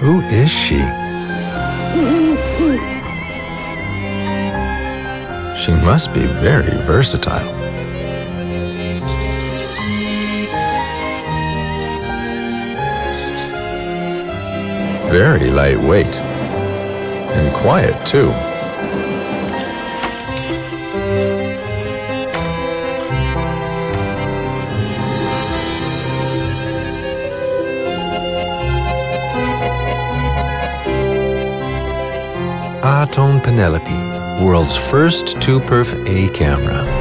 Who is she? She must be very versatile. Very lightweight. And quiet, too. Aaton Penelope, world's first 2-perf A camera.